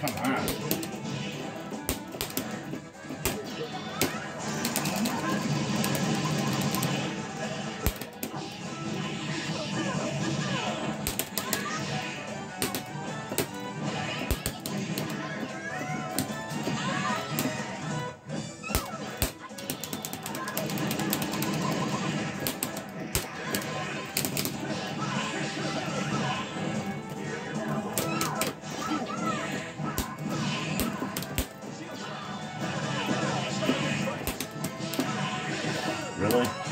干嘛、really.